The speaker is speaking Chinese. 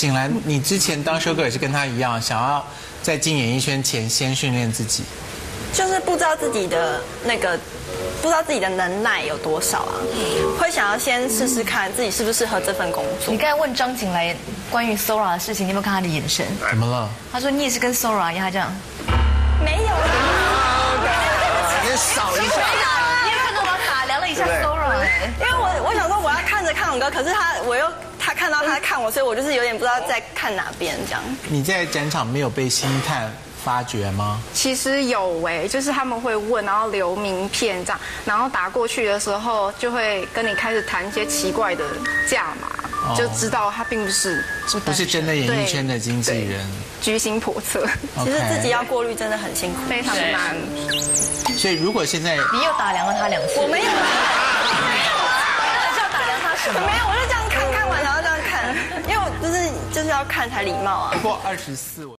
景兰，你之前当修哥也是跟他一样，想要在进演艺圈前先训练自己。就是不知道自己的那个，不知道自己的能耐有多少啊，会想要先试试看自己适不适合这份工作你。刚才问张景来关于 Sora 的事情，你有没有看他的眼神？怎么了？他说你也是跟 Sora 一样，他这样。没有啦，也少一下。你有看到我？打量了一下 Sora，哎因为我我想说我要看着看勇哥，可是他我又他看到他在看我，所以我就是有点不知道在看哪边这样。你在展场没有被星探发掘吗？其实有哎、就是他们会问，然后留名片这样，然后打过去的时候，就会跟你开始谈一些奇怪的价码，就知道他并不是不是真的演艺圈的经纪人。居心叵测，其实自己要过滤真的很辛苦。非常难。所以如果现在你又打量了他两次。我没有，就是就是要看才礼貌啊。不过二十四。